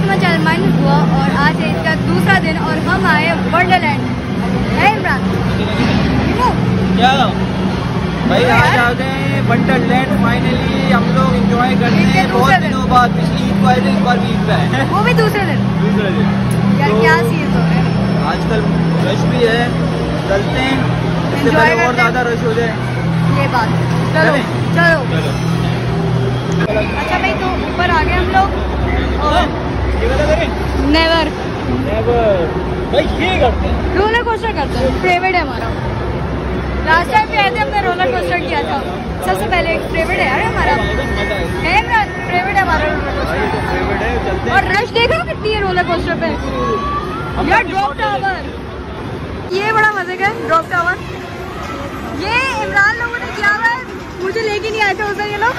तुम्हारा channel minus हुआ और आज है इसका दूसरा दिन और हम आए वंडरलैंड है इमरान? क्या भाई आज आ गए वंडरलैंड फाइनली हम लोग एंजॉय करते इसके हैं बहुत दिनों। बाद पिछली ईद थे इस बार भी ईद पे हैं। वो भी दूसरे दिन। दूसरे दिन। यार तो क्या सीन हो रहा है। आजकल रश भी है चलते हैं। इससे पहले और ज़्यादा रश हो जाए। ये बात। चलो चलो। अच्छा भाई तो ऊपर आ गए हम लोग। और करें नेवर नेवर भाई ये करते हैं। रोलर कोस्टर करते हैं। फेवरेट है हमारा। लास्ट टाइम भी आए थे हमने रोलर कोस्टर किया था। सबसे पहले एक फेवरेट है यार हमारा। है फेवरेट है हमारा रोलर कोस्टर और रश देख रहे हो। कितनी है रोलर कोस्टर पे। यार ड्रॉप टावर ये बड़ा मज़े का ड्रॉप टावर ये इमरान लोगों ने किया हुआ है। मुझे लेके नहीं आए थे उस दिन ये लोग।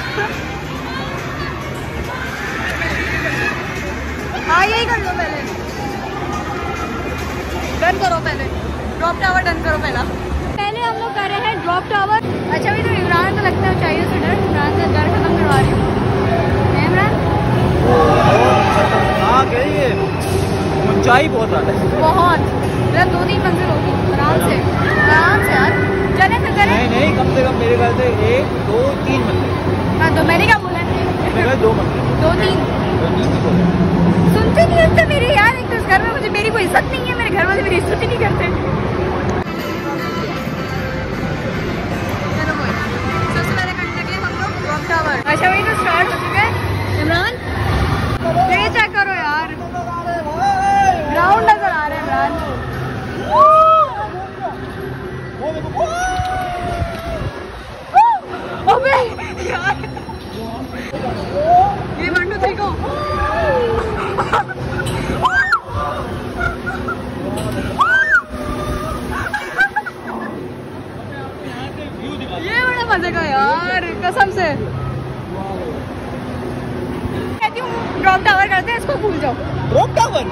हाँ यही कर लो पहले। डन करो पहले। ड्रॉप टावर डन करो पहला। पहले हम लोग कर रहे हैं ड्रॉप टावर अच्छा भाई तो इमरान को लगता है चाहिए से डर इमरान से डर खत्म करवा रही हूँ। है इमरान? खतरनाक है। ऊंचाई बहुत ज़्यादा है। बहुत। मतलब दो तीन मंजिल होगी। आराम से। आराम से यार। चले फिर करें। नहीं नहीं कम से कम मेरे घर से एक दो तीन मंजिल। हाँ तो मैंने क्या दो दो तीन। सुनते नहीं होते मेरे यार? एक तो घर में मुझे मेरी कोई इज़्ज़त नहीं है, मेरे घर वाले मेरी इज़्ज़त ही नहीं करते। अच्छा वही तो स्टार्ट हो चुका है। इमरान? मज़े का यार कसम से। कहती हूँ ड्रॉप टावर करते हैं इसको भूल जाओ। ड्रॉप टावर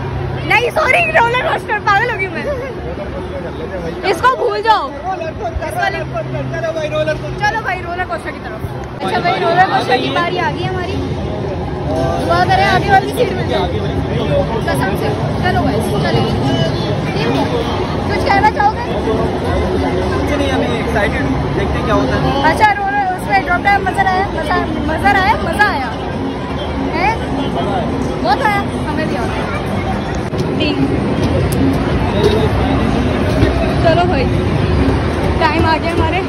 नहीं सॉरी रोलर कोस्टर पागल होगी मैं। इसको भूल जाओ। चलो भाई रोलर कोस्टर की तरफ़। अच्छा भाई रोलर कोस्टर की बारी आ गई हमारी। दुआ करें आगे वाली सीट कसम से। चलो भाई चलो। कुछ कहना चाहोगे? कुछ नहीं हमें एक्साइटेड देखते क्या होता है। अच्छा रोलर उसमें ड्रॉप टाइम मज़ा आया मज़ा मज़ा आया मज़ा आया। है? बहुत आया, हमें भी आता चलो भाई टाइम आ गया हमारे।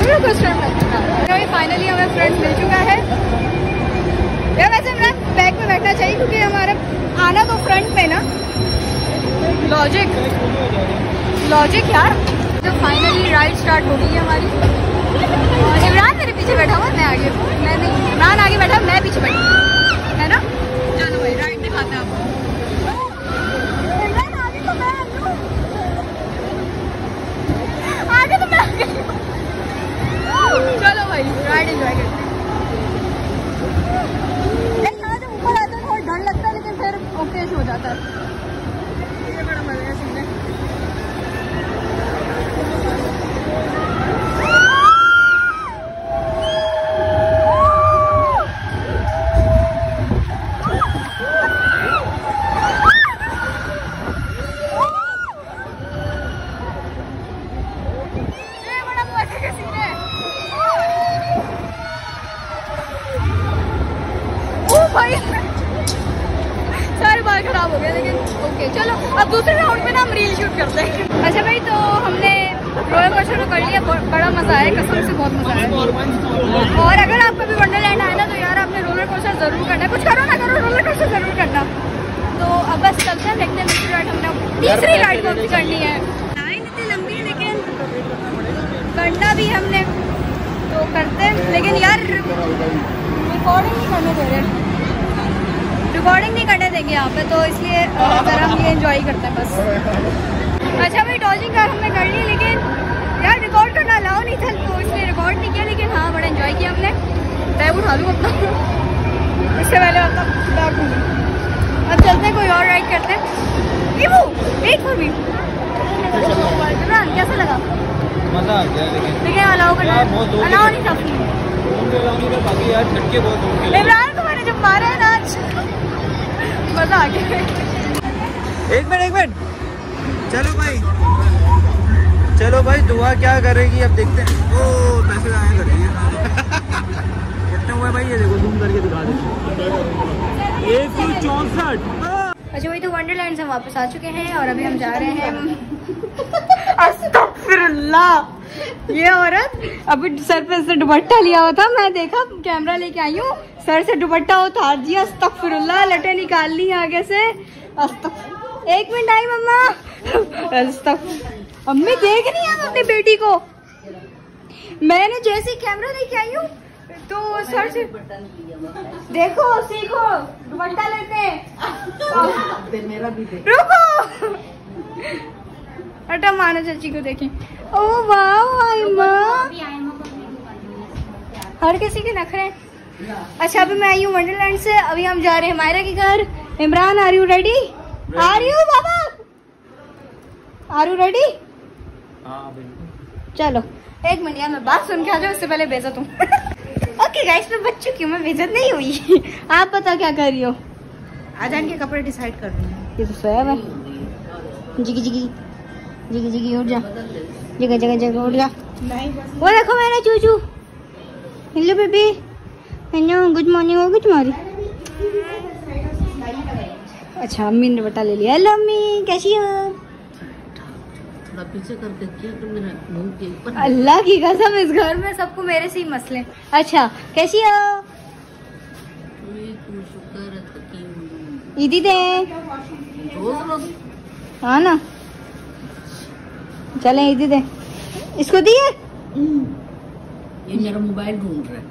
चलो, कुछ टाइम लगता है फाइनली हमें फ्रेंड्स मिल चुका है। यार वैसे हमें बैक में बैठना चाहिए, क्योंकि हमारा आना तो फ्रंट में ना। लॉजिक लॉजिक यार। तो फाइनली राइड स्टार्ट हो गई है हमारी। और इमरान मेरे पीछे बैठा हुआ मैं आगे मैं नहीं इमरान आगे बैठा मैं पीछे बैठा है। ना? चलो भाई राइड दिखाते हैं आपको। तो तो। चलो भाई राइड करते ऊपर आता है, थोड़ा डर लगता है, लेकिन फिर ओके हो जाता है। ये बड़ा भाई। सारे बाल खराब हो गए, लेकिन ओके चलो, अब दूसरे राउंड में ना हम रील शूट करते हैं। अच्छा भाई तो हमने रोलर तो कर लिया बड़ा मज़ा आया, कसम से बहुत मज़ा आया। और अगर आप कभी वंडरलैंड आए ना तो यार आपने रोलर कोस्टर ज़रूर करना है। कुछ करो ना, करो रोलर कोस्टर ज़रूर करना। तो अब बस चलते हैं, देखते हैं दूसरी राइड हमने तीसरी राइड कौन सी करनी है। लाइन इतनी लंबी है, लेकिन करना भी हमने तो करते हैं। लेकिन यार रिकॉर्डिंग नहीं करने दे रहे रिकॉर्डिंग नहीं करने देंगे यहाँ पे तो इसलिए जरा हम ये एंजॉय करते हैं बस। अच्छा भाई डॉजिंग कार हमने कर ली लेकिन यार रिकॉर्ड करना अलाउ नहीं था तो इसलिए रिकॉर्ड नहीं किया लेकिन हाँ बड़ा एंजॉय किया हमने। बैग उठा लूँ अपना। इससे पहले बैग अब चलते हैं कोई और राइड करते हैं। ये वो वेट फॉर मी कैसा लगा? मज़ा आ गया लेकिन लेकिन अलाउ करना अलाउ नहीं था। बाकी यार झटके बहुत। इमरान को मैंने जब मारा है ना आज। मज़ा आ गया। एक मिनट एक मिनट। चलो भाई। चलो भाई दुआ क्या करेगी अब देखते हैं। ओ पैसे आए करेंगे। कितने हुए भाई ये देखो जूम करके दिखा दे एक सौ चौसठ। अच्छा वही तो वंडरलैंड से वापस आ चुके हैं और अभी हम जा रहे हैं। ये औरत, अभी सर पे से दुपट्टा लिया हुआ था, मैं देखा कैमरा लेके आई हूँ, सर से दुपट्टा उतार दिया अस्तगफिरुल्लाह लटे निकाल ली आगे से। एक मिनट आई मम्मा। अम्मी देख रही है अपनी बेटी को? मैंने जैसे कैमरा लेके आई हूँ तो सर से देखो सीखो दुपट्टा लेते हैं। मेरा भी दे रुको। हटा माना चाची को देखें। ओ वाह आयमा हर किसी के नखरे अच्छा अभी मैं आई हूँ वंडरलैंड से। अभी हम जा रहे हैं मायरा के घर। Imran are you ready? Are you Baba? Are you ready? हाँ चलो एक मिनट यार मैं बात सुन के आ जाओ उससे पहले बेजत हूँ ओके गाइस मैं बच चुकी हूँ मैं बेजत नहीं हुई। आप पता क्या कर रही हो? आजान के कपड़े डिसाइड कर रहे हैं। ये तो सोया है। जिगी जिगी जिगी जिगी उठ जा। जगह जगह जगह उठ जा। वो देखो मेरा चूचू। Hello baby. Hello good morning होगी तुम्हारी अच्छा अम्मी ने बता ले लिया। हेलो अम्मी कैसी हो? थोड़ा पीछे कर देखिए तो मेरा मुँह के ऊपर। अल्लाह की कसम इस घर में सबको मेरे से ही मसले अच्छा कैसी हो? शुक्र ईदी दे। रोज हाँ ना। चले ईदी दे। इसको दिए? ये मेरा मोबाइल ढूंढ रहा है।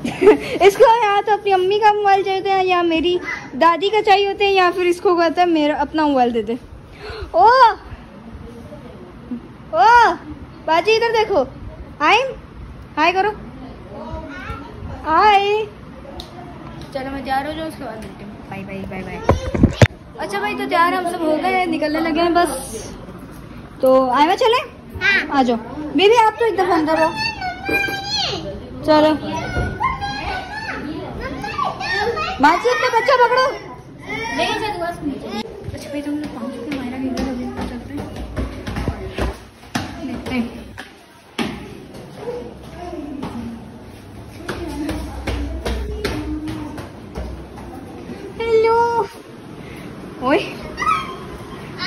इसको या तो अपनी अम्मी का मोबाइल चाहिए होता है या मेरी दादी का चाहिए होता है या फिर इसको कहता है मेरा अपना मोबाइल दे दे। ओ ओ बाजी इधर देखो। हाय हाय करो। हाय। चलो मैं जा रहा हूँ उसके बाद मिलते बाय बाय बाय बाय अच्छा भाई तो तैयार हम सब हो गए निकलने लगे हैं बस। तो आए मैं चले? आ जाओ। बेबी आप तो इधर अंदर हो चलो। माची अपने बच्चा पकड़ो। अच्छा भाई तुम लोग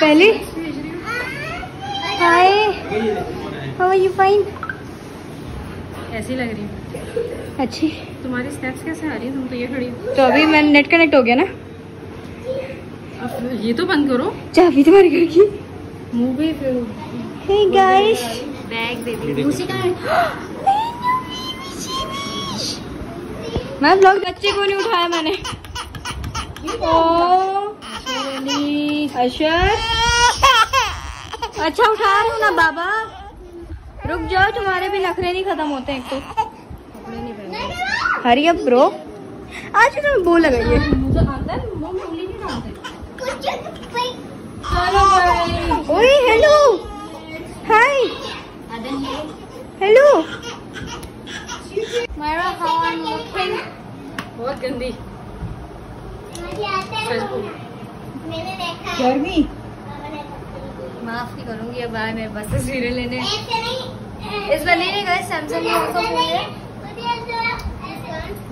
पहले? Hi. How are you fine ऐसी लग रही है। अच्छी। तुम्हारी स्टेप्स कैसे आ रही है? तुम तो ये खड़ी हो। तो अभी मैं नेट कनेक्ट हो गया ना? अब ये तो बंद करो। चाबी तुम्हारे घर की। मुँह पे फिर। हे गाइस बैग दे दी। उसी का मैं ब्लॉग बच्चे को नहीं उठाया मैंने। ओ अशर अच्छा उठा रहे हो ना बाबा। रुक जाओ तुम्हारे भी नखरे नहीं खत्म होते हैं एक तो। हरी अब ब्रो। आज तो बो लगाइए। ओए hello. Hi. Hello. Myra, how I'm looking? बहुत गंदी। गर्मी? माफ़ नहीं करूँगी अब आए मेरे पास तस्वीरें लेने। इस बार नहीं नहीं गए सैमसंग का फ़ोन है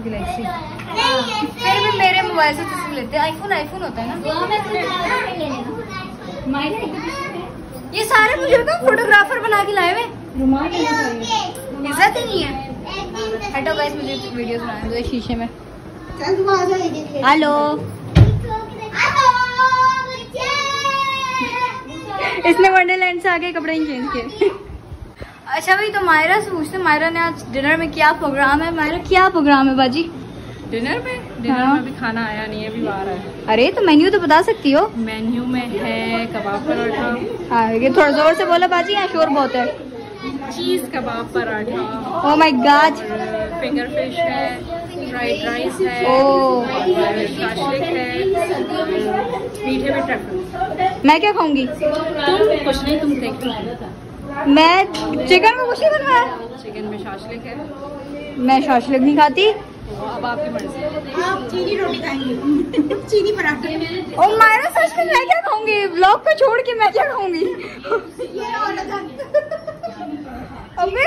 गैलेक्सी फिर भी मेरे मोबाइल से तस्वीर लेते हैं आईफोन आईफोन होता है ना ये सारे मुझे तो फोटोग्राफर बना के लाए हुए। इज़्ज़त ही नहीं है। हटो गाइस मुझे वीडियो बनाने दो शीशे में। चल तुम आ जाओ ये देख हेलो। इसने वंडरलैंड से आके कपड़े ही चेंज किए। अच्छा भाई तो मायरा से पूछते मायरा ने आज डिनर में क्या प्रोग्राम है? मायरा क्या प्रोग्राम है बाजी? डिनर में? डिनर हाँ। में अभी खाना आया नहीं है अभी बाहर है अरे तो मेन्यू तो बता सकती हो? मेन्यू में है कबाब पराठा। हाँ ये थोड़ा ज़ोर से बोलो बाजी यहाँ शोर बहुत है। Cheese kebab paratha. Oh my god finger fish है। फ्राइड राइस है। मीठे में ट्रफल मैं क्या खाऊँगी? तुम? कुछ नहीं तुम देख लो। मैं चिकन में कुछ नहीं बनवाया? चिकन में शाशलिक है। मैं शौशलिक नहीं खाती। अब आपकी मर्ज़ी आप चीनी रोटी खाएँगे। चीनी पराठे। और मायरा सच में मैं क्या खाऊँगी? ब्लॉग को छोड़ के मैं क्या खाऊँगी? अबे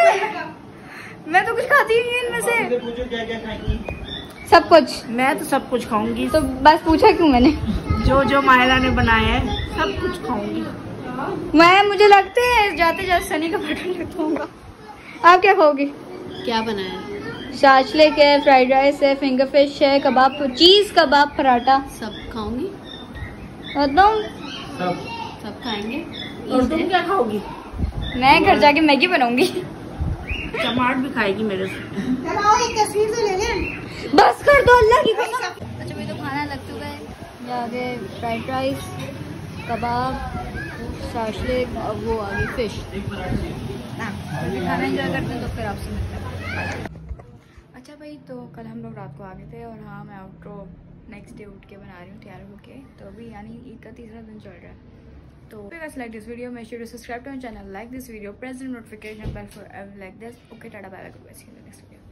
मैं तो कुछ खाती ही नहीं इनमें से। सब कुछ। मैं तो सब कुछ खाऊँगी। तो बस पूछा क्यों मैंने? जो जो मायरा ने बनाया है सब कुछ खाऊँगी। मैं मुझे लगते है जाते जाते सनी का बटन रखूँगा आप क्या खाओगे? क्या बनाया? है? शाशलिक है फ्राइड राइस है फिंगर फ़िश है कबाब चीज़ कबाब पराठा। सब खाऊँगी? एकदम सब सब खाएँगे? और तुम क्या खाओगी? मैं घर जाके मैगी बनाऊँगी। टमाट भी खाएगी मेरे से। एक तस्वीर तो ले लें बस कर दो अल्लाह की कसम। अच्छा मेरे तो खाना लग चुका है। ये आगे फ्राइड राइस कबाब शाशलिक और वो आ गई फ़िश खाना इंजॉय करते हैं तो फिर आपसे मिलते हैं। अच्छा भाई तो कल हम लोग रात को आ गए थे और हाँ मैं आउटरो नेक्स्ट डे उठ के बना रही हूँ तैयार होके। तो अभी यानी ईद का तीसरा दिन चल रहा है। तो if you guys like this video. Make sure to subscribe to my channel like this video press the notification bell for every like this. Okay tada bye bye guys see you in the next video